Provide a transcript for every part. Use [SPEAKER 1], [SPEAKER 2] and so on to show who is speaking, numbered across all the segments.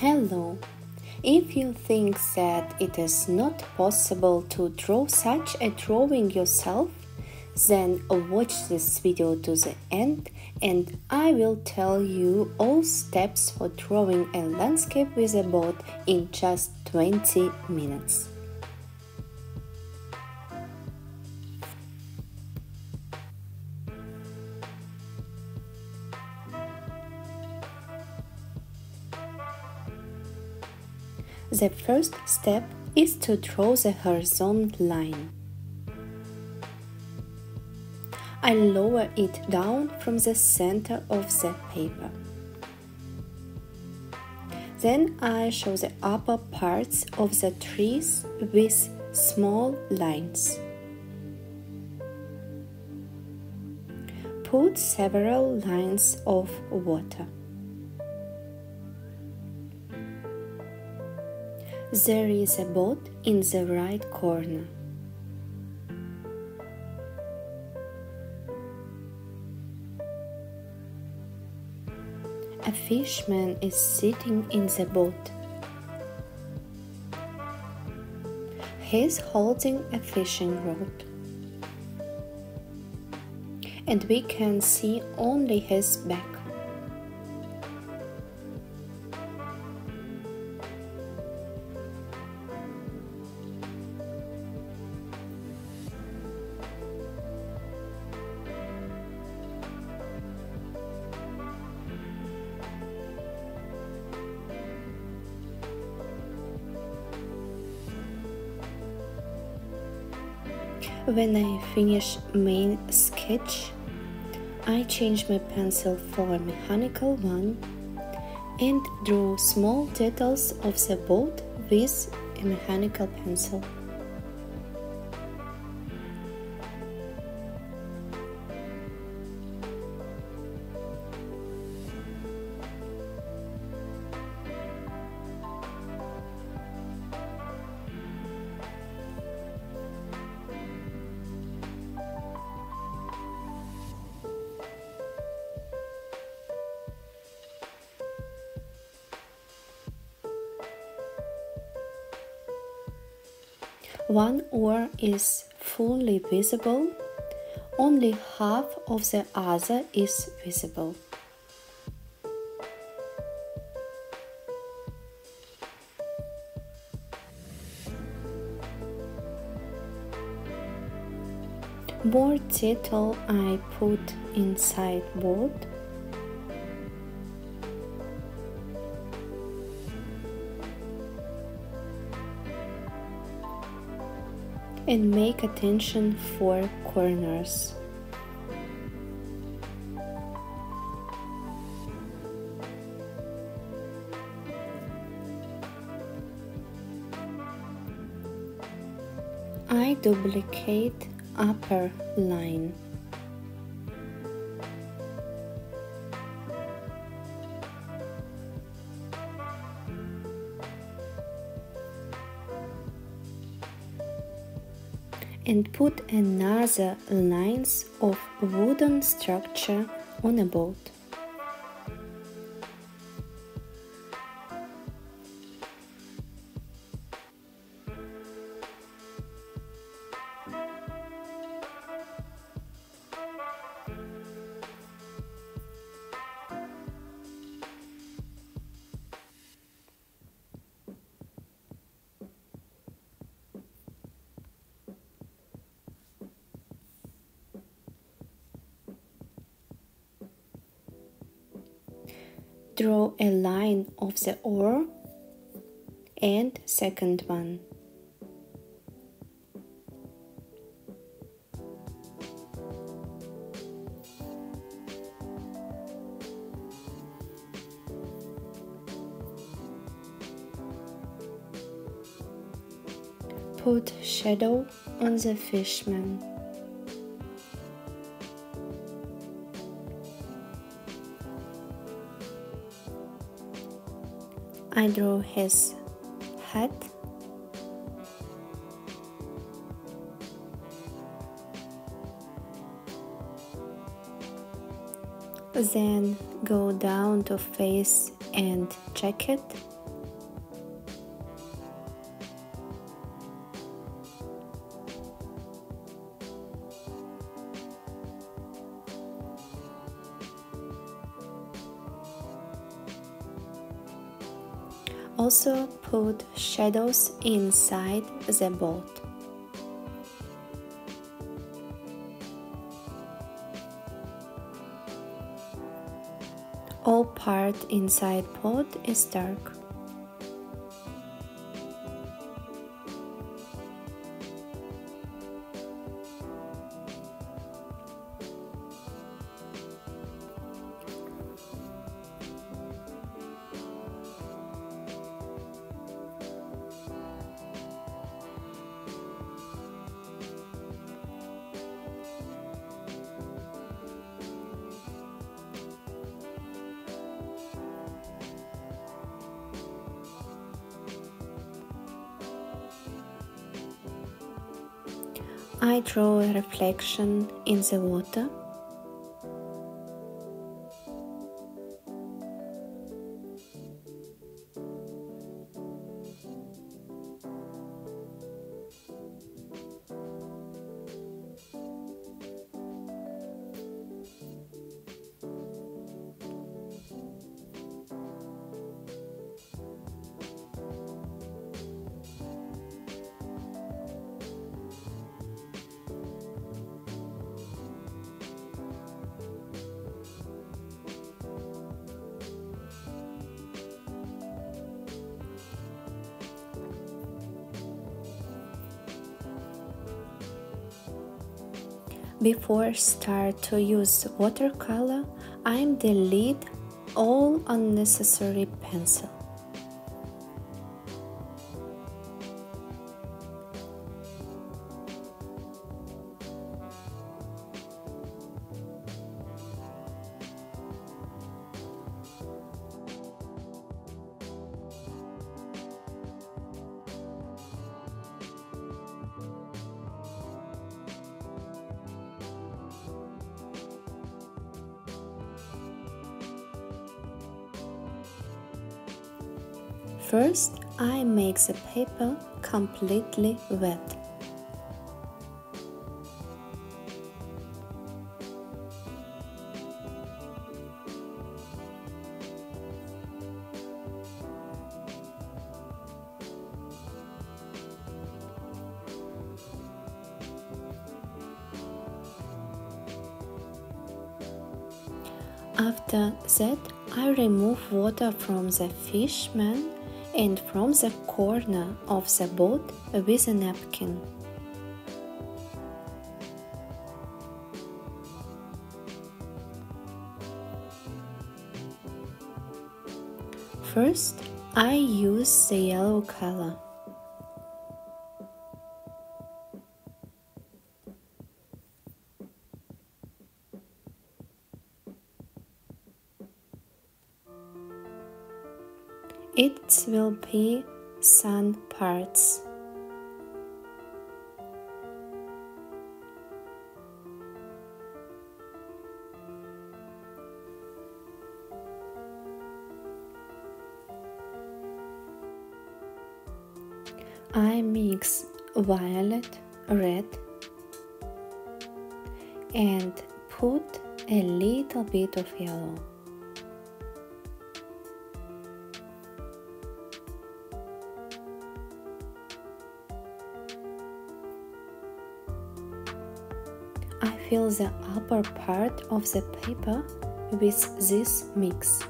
[SPEAKER 1] Hello! If you think that it is not possible to draw such a drawing yourself, then watch this video to the end and I will tell you all steps for drawing a landscape with a boat in just 20 minutes. The first step is to draw the horizontal line. I lower it down from the center of the paper. Then I show the upper parts of the trees with small lines. Put several lines of water. There is a boat in the right corner. A fishman is sitting in the boat. He is holding a fishing rod. And we can see only his back. When I finish main sketch, I change my pencil for a mechanical one and draw small details of the boat with a mechanical pencil. One oar is fully visible, only half of the other is visible. More detail I put inside board and make attention for corners. I duplicate upper line. And put another lines of wooden structure on a boat. Draw a line of the oar and second one. Put shadow on the fishman. I draw his head then go down to face and jacket put shadows inside the boat. All part inside pot is dark. I draw a reflection in the water. Before start to use watercolor, I'm delete all unnecessary pencil. Paper completely wet. After that, I remove water from the fishman and from the corner of the boat with a napkin. First, I use the yellow color. It will be sun parts. I mix violet, red and put a little bit of yellow. I fill the upper part of the paper with this mix.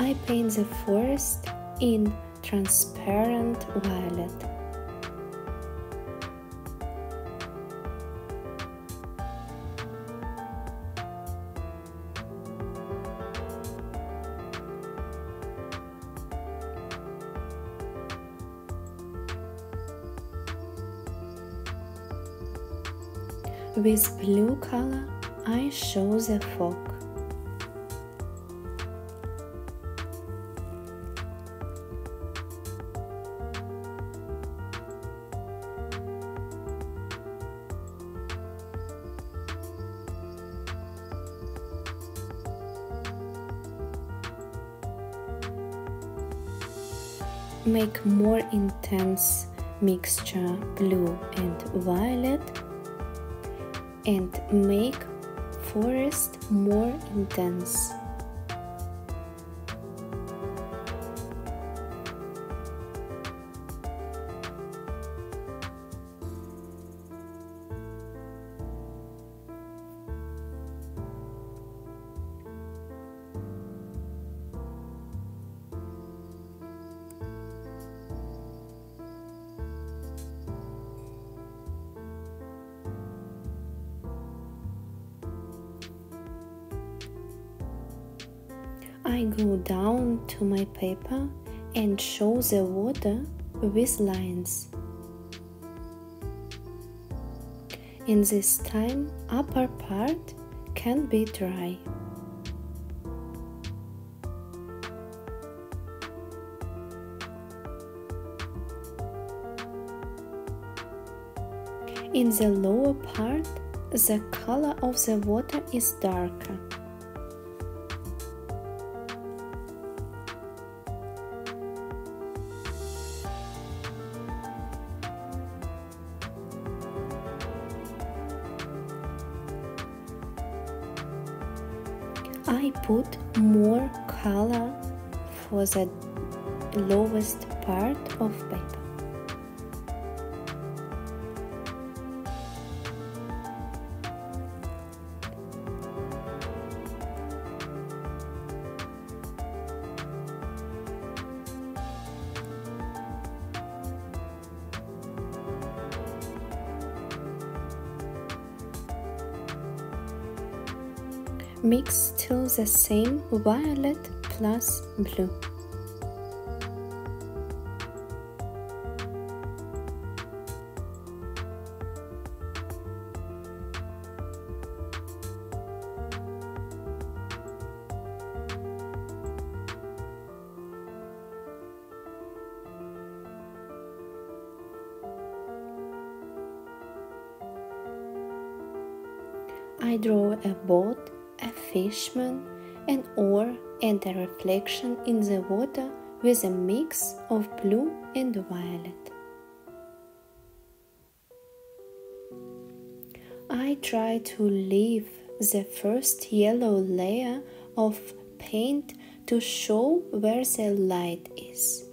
[SPEAKER 1] I paint the forest in transparent violet. With blue color, I show the fog. Make more intense mixture blue and violet and make forest more intense. I go down to my paper and show the water with lines. In this time, upper part can be dry. In the lower part, the color of the water is darker. Put more color for the lowest part of paper. Mix till the same violet plus blue. Reflection in the water with a mix of blue and violet. I try to leave the first yellow layer of paint to show where the light is.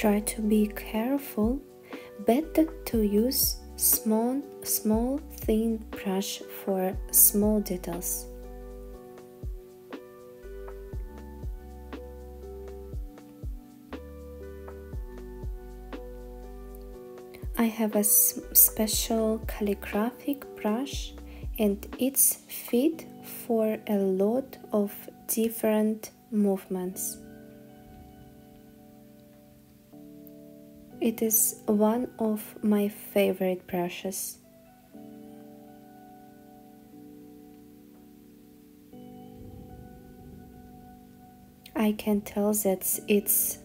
[SPEAKER 1] Try to be careful better to use small small thin brush for small details I have a special calligraphic brush and it's fit for a lot of different movements. It is one of my favorite brushes. I can tell that it's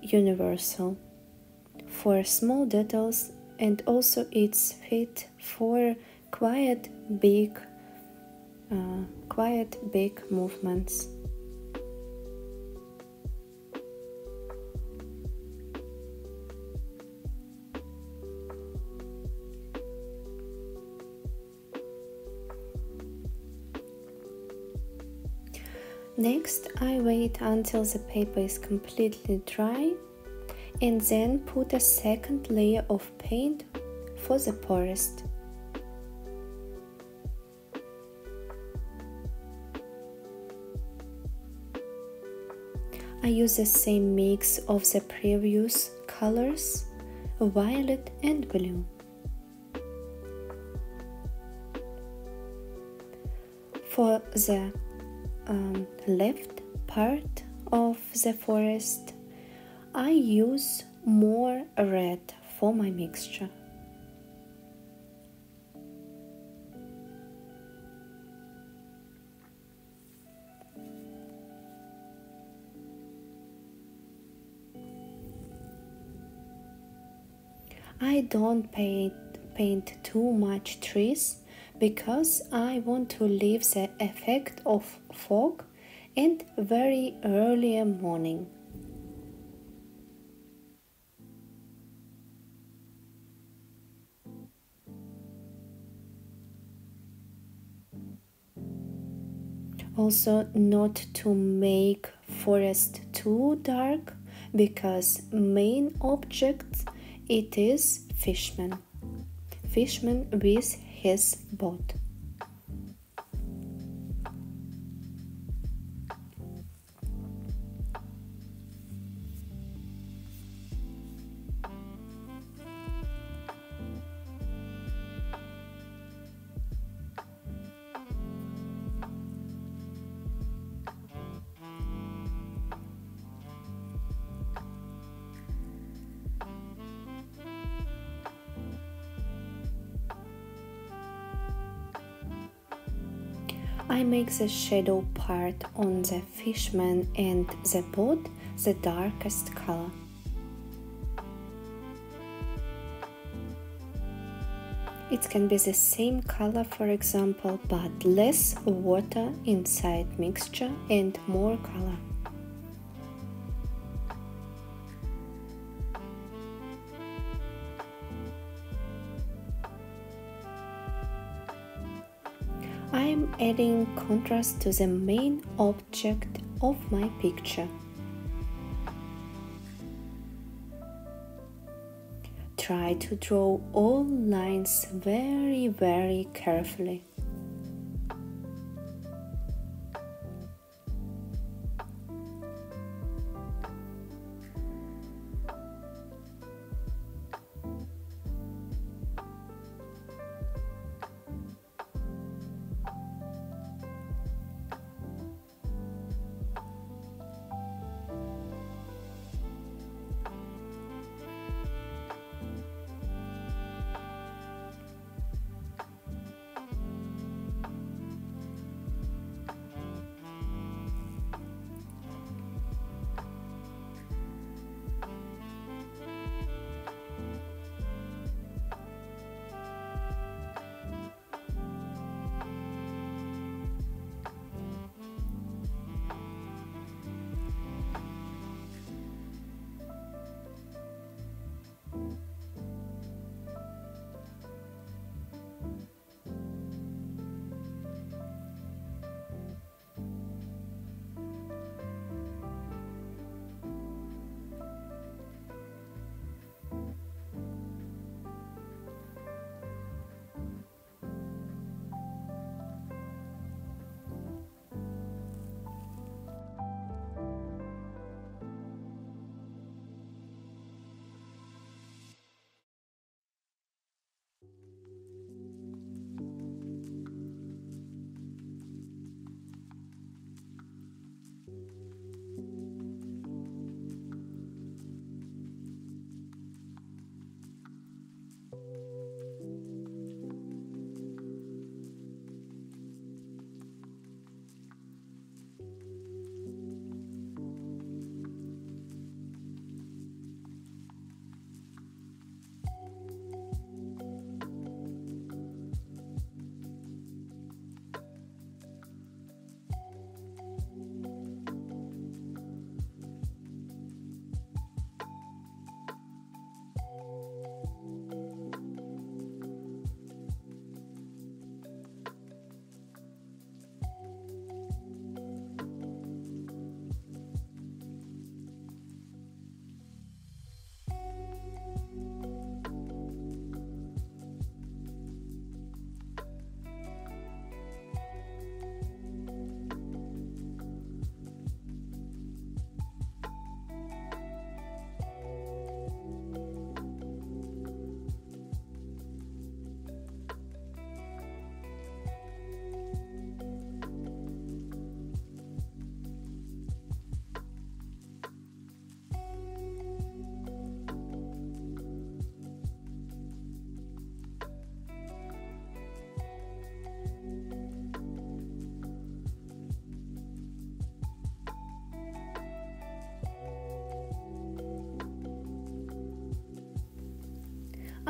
[SPEAKER 1] universal for small details and also it's fit for quiet big uh, quite big movements. Next, I wait until the paper is completely dry and then put a second layer of paint for the forest. I use the same mix of the previous colors, violet and blue. For the um, left part of the forest, I use more red for my mixture. I don't paint, paint too much trees because I want to leave the effect of fog and very early morning. Also not to make forest too dark because main object it is fishman. Fishman with his boat. Make the shadow part on the fishman and the boat the darkest color. It can be the same color for example but less water inside mixture and more color. Adding contrast to the main object of my picture. Try to draw all lines very very carefully.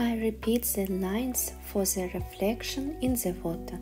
[SPEAKER 1] I repeat the lines for the reflection in the water.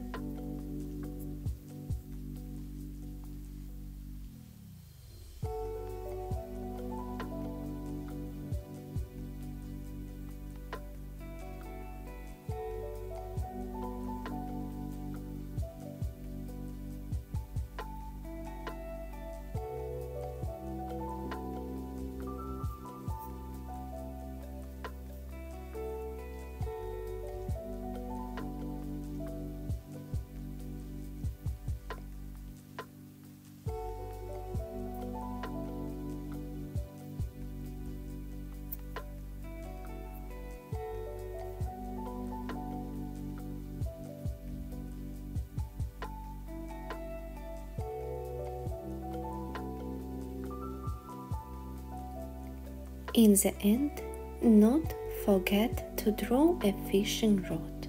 [SPEAKER 1] In the end, not forget to draw a fishing rod.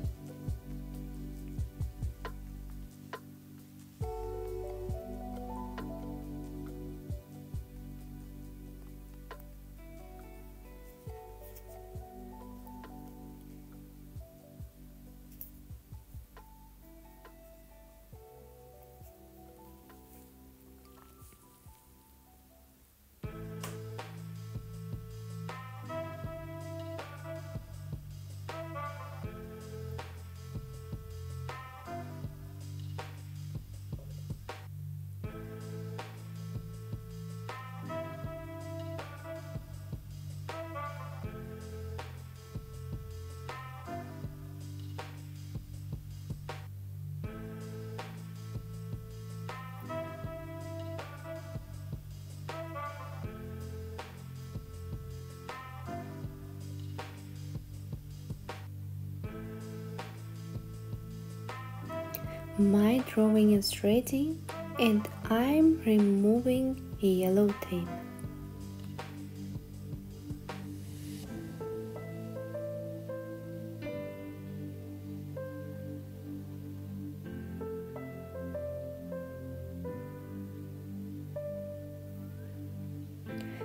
[SPEAKER 1] My drawing is ready and I'm removing yellow tape.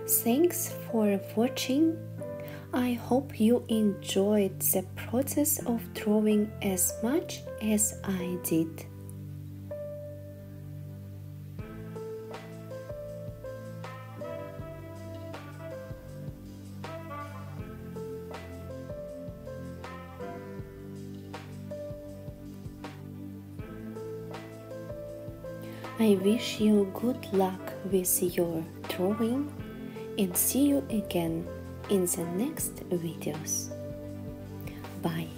[SPEAKER 1] Thanks for watching. I hope you enjoyed the process of drawing as much as I did. I wish you good luck with your drawing and see you again in the next videos. Bye.